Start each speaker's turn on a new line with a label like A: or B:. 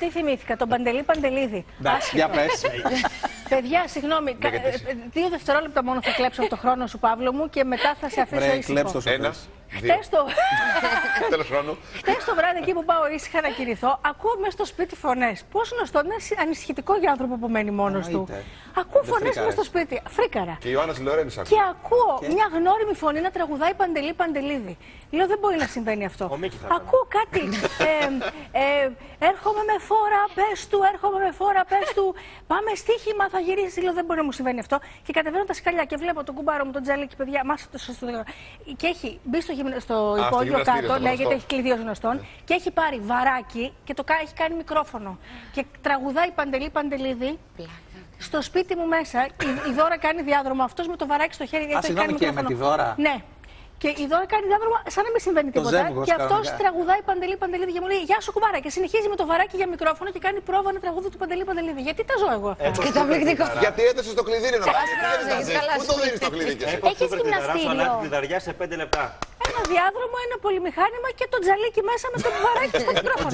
A: τι θυμήθηκα, τον Παντελή Παντελίδη.
B: Εντάξει, για πες.
A: Παιδιά, συγγνώμη, κα-
C: γιατί
A: ε, ε, δύο δευτερόλεπτα μόνο θα κλέψω από το χρόνο σου, Παύλο μου, και μετά θα σε αφήσω
B: Βρε,
A: ήσυχο.
B: κλέψ' το σου
C: Ένας,
B: θες.
C: δύο.
A: Χτες το,
C: Τέλος χρόνου.
A: χτες το βράδυ εκεί που πάω ήσυχα να κινηθώ, ακούω μέσα στο σπίτι φωνές. Πώς γνωστό, είναι ασυ- ανησυχητικό για άνθρωπο που μένει μόνος του.
B: Εννοείται.
A: Ακούω
B: Δεν
A: φωνές μέσα
B: φρίκαρες.
A: στο σπίτι. Φρίκαρα.
C: Και η Ιωάννας Λορένης
A: Και
C: ακούει.
A: ακούω μια γνώριμη φωνή να τραγουδάει Παντελή Παντελίδη. Λέω δεν μπορεί να συμβαίνει αυτό.
D: Ο Μίκης θα έκανε.
A: Ακούω κάτι. Ε, ε, έρχομαι με φόρα, πες του, έρχομαι με φόρα, πες του. Πάμε στοίχημα, θα γυρίσει. Λέω δεν μπορεί να μου συμβαίνει αυτό. Και κατεβαίνω τα σκαλιά και βλέπω τον κουμπάρο μου, τον τζαλίκι, παιδιά. Μάσα το σωστό. Και έχει μπει στο, γυμνα... στο
C: στο
A: υπόγειο
C: γυμναστήριο,
A: κάτω,
C: στο
A: ναι,
C: γνωστό.
A: γιατί έχει κλειδί ως γνωστόν. Και έχει πάρει βαράκι και το κα- έχει κάνει μικρόφωνο. Και τραγουδάει Παντελή Παντελίδη. Στο σπίτι μου μέσα, η, η Δώρα κάνει διάδρομο. Αυτός με το βαράκι στο χέρι. γιατί το έχει
B: συγγνώμη,
A: κάνει
B: και με
A: μικρόφωνο.
B: τη Δώρα.
A: Ναι. Και η Δώρα κάνει διάδρομο σαν να μην συμβαίνει
B: Το
A: τίποτα.
B: ζεύγος
A: και αυτός
B: κανονικά.
A: τραγουδάει Παντελή Παντελίδη και μου λέει Γεια σου κουμπάρα. Και συνεχίζει με το βαράκι για μικρόφωνο και κάνει πρόβα ένα τραγούδι του Παντελή Παντελίδη. Γιατί τα ζω εγώ αυτά;
E: Καταπληκτικό.
C: Γιατί έδωσε το κλειδί, ρε Νατάλια.
E: Καλά
C: Τι
E: σπίτι, καλά
C: Πού το δίνεις
E: σπίτι.
C: το κλειδί και εσύ.
D: Έχω
A: Έχεις
D: σούπερ κλειδαρά σου
A: γυμναστήριο.
D: ανάγκη κλειδαριά σε 5 λεπτά.
A: Ένα διάδρομο, ένα πολυμηχάνημα και το τζαλίκι μέσα με το βαράκι στο μικρόφωνο.